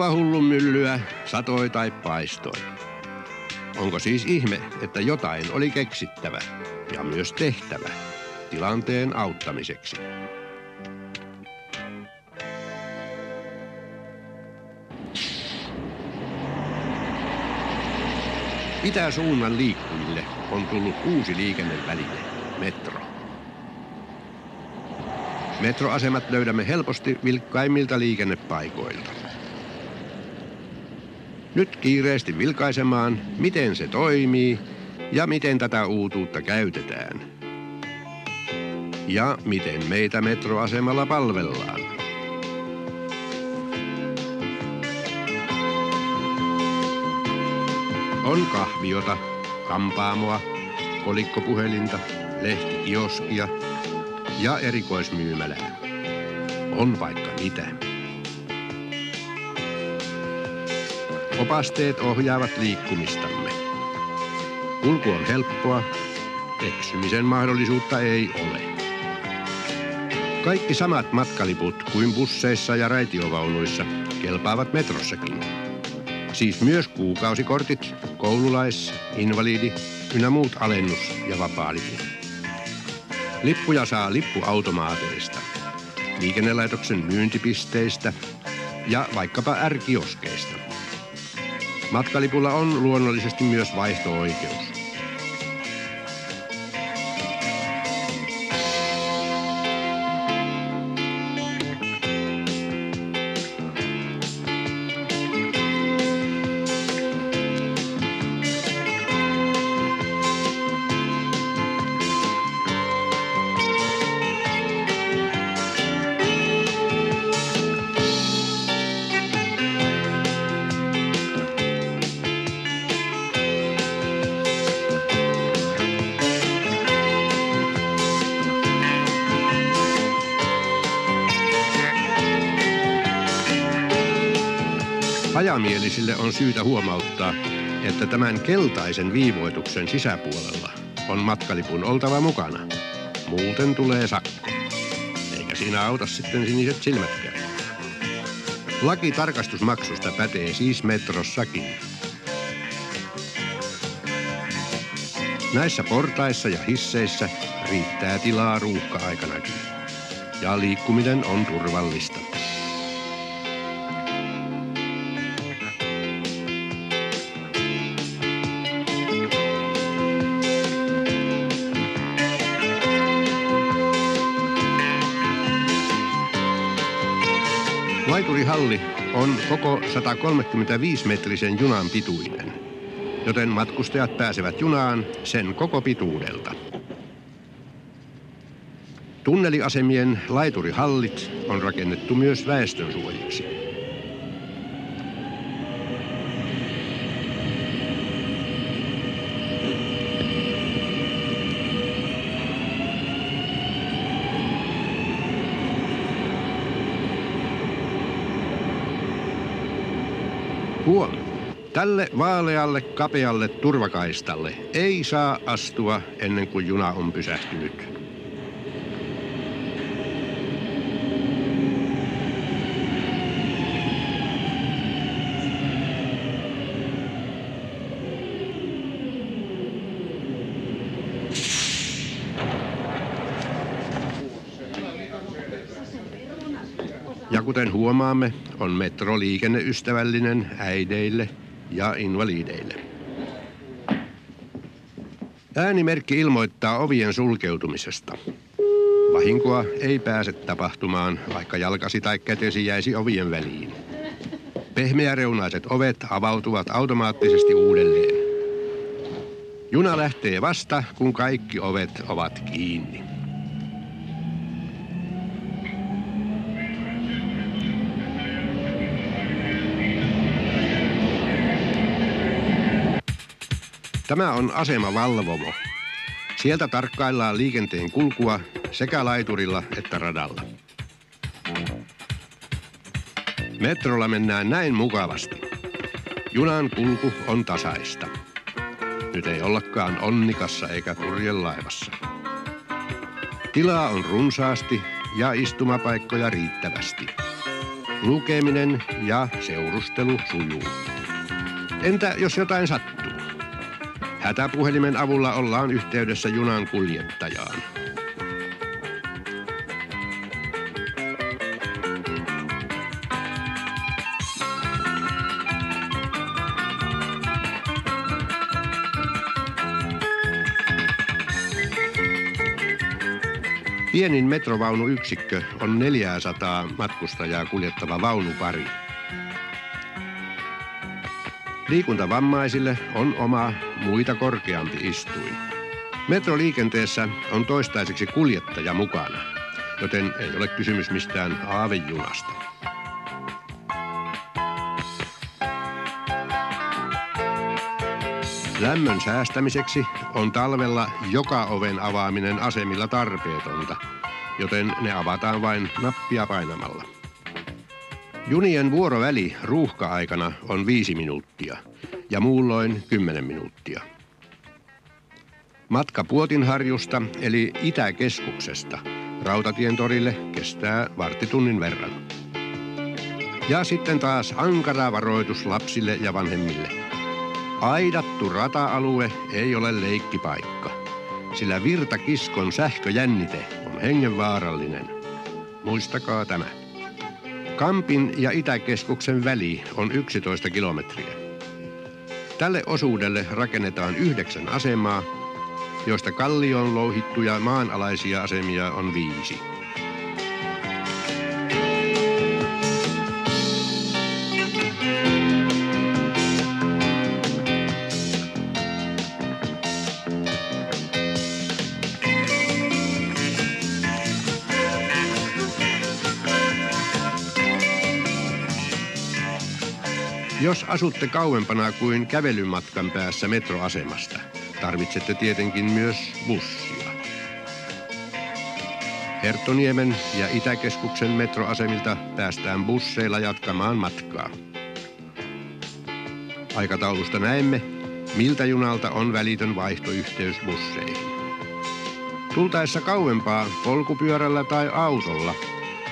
Tuttua hullunmyllyä satoi tai paistoi. Onko siis ihme, että jotain oli keksittävä ja myös tehtävä tilanteen auttamiseksi? Itäsuunnan liikkujille on tullut uusi liikenneväline, metro. Metroasemat löydämme helposti vilkkaimmilta liikennepaikoilta. Nyt kiireesti vilkaisemaan, miten se toimii ja miten tätä uutuutta käytetään. Ja miten meitä metroasemalla palvellaan. On kahviota, kampaamoa, kolikkopuhelinta, lehtikioskia ja erikoismyymälää. On vaikka mitä. Opasteet ohjaavat liikkumistamme. Kulku on helppoa, eksymisen mahdollisuutta ei ole. Kaikki samat matkaliput kuin busseissa ja raitiovaunuissa kelpaavat metrossakin. Siis myös kuukausikortit, koululais, invalidi ynnä muut alennus- ja vapaaliput. Lippuja saa lippuautomaateista, liikennelaitoksen myyntipisteistä ja vaikkapa ärkioskeista. Matkalipulla on luonnollisesti myös vaihto-oikeus. Hajamielisille on syytä huomauttaa, että tämän keltaisen viivoituksen sisäpuolella on matkalipun oltava mukana. Muuten tulee sakko. Eikä siinä auta sitten siniset silmätkään. Laki tarkastusmaksusta pätee siis metrossakin. Näissä portaissa ja hisseissä riittää tilaa ruuhka-aikanakin. Ja liikkuminen on turvallista. Laiturihalli on koko 135-metrisen junan pituinen, joten matkustajat pääsevät junaan sen koko pituudelta. Tunneliasemien laiturihallit on rakennettu myös väestönsuojiksi. Huom. Tälle vaalealle kapealle turvakaistalle ei saa astua ennen kuin juna on pysähtynyt. Kuten huomaamme, on metro liikenneystävällinen äideille ja invalideille. Äänimerkki ilmoittaa ovien sulkeutumisesta. Vahinkoa ei pääse tapahtumaan, vaikka jalkasi tai kätesi jäisi ovien väliin. Pehmeäreunaiset ovet avautuvat automaattisesti uudelleen. Juna lähtee vasta, kun kaikki ovet ovat kiinni. Tämä on asema Valvomo. Sieltä tarkkaillaan liikenteen kulkua sekä laiturilla että radalla. Metrolla mennään näin mukavasti. Junan kulku on tasaista. Nyt ei ollakaan onnikassa eikä purjelaivassa. Tilaa on runsaasti ja istumapaikkoja riittävästi. Lukeminen ja seurustelu sujuu. Entä jos jotain sattuu? Hätäpuhelimen avulla ollaan yhteydessä junan kuljettajaan. Pienin metrovaunuyksikkö on 400 matkustajaa kuljettava vaunupari. Liikuntavammaisille on oma muita korkeampi istuin. Metroliikenteessä on toistaiseksi kuljettaja mukana, joten ei ole kysymys mistään aavejunasta. Lämmön säästämiseksi on talvella joka oven avaaminen asemilla tarpeetonta, joten ne avataan vain nappia painamalla. Junien vuoroväli ruuhka-aikana on viisi minuuttia ja muulloin kymmenen minuuttia. Matka Puotinharjusta eli Itäkeskuksesta Rautatien torille kestää varttitunnin verran. Ja sitten taas ankara varoitus lapsille ja vanhemmille – Aidattu rata-alue ei ole leikkipaikka, sillä virtakiskon sähköjännite on hengenvaarallinen. Muistakaa tämä. Kampin ja Itäkeskuksen väli on 11 kilometriä. Tälle osuudelle rakennetaan yhdeksän asemaa, joista kallioon louhittuja maanalaisia asemia on viisi. Jos asutte kauempana kuin kävelymatkan päässä metroasemasta, tarvitsette tietenkin myös bussia. Herttoniemen ja Itäkeskuksen metroasemilta päästään busseilla jatkamaan matkaa. Aikataulusta näemme, miltä junalta on välitön vaihtoyhteys busseihin. Tultaessa kauempaa polkupyörällä tai autolla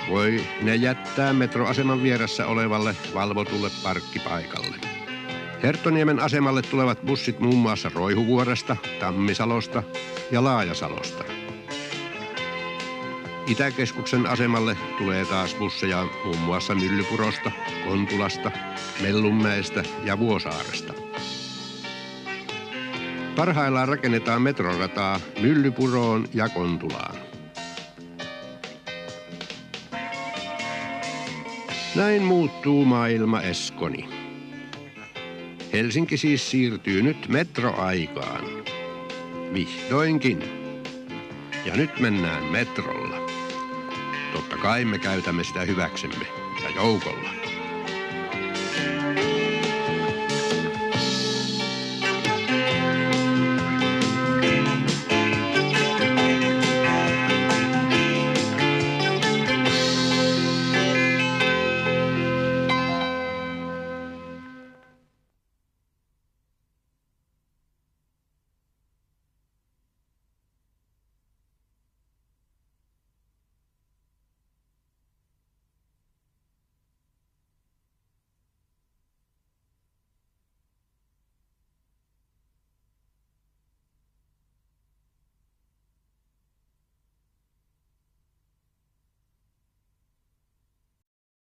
voi ne jättää metroaseman vieressä olevalle valvotulle parkkipaikalle. Herttoniemen asemalle tulevat bussit muun muassa Roihuvuoresta, Tammisalosta ja Laajasalosta. Itäkeskuksen asemalle tulee taas busseja muun muassa Myllypurosta, Kontulasta, Mellunmäestä ja Vuosaaresta. Parhaillaan rakennetaan metrorataa Myllypuroon ja Kontulaan. Näin muuttuu maailma Eskoni. Helsinki siis siirtyy nyt metroaikaan. Vihdoinkin. Ja nyt mennään metrolla. Totta kai me käytämme sitä hyväksemme ja joukolla.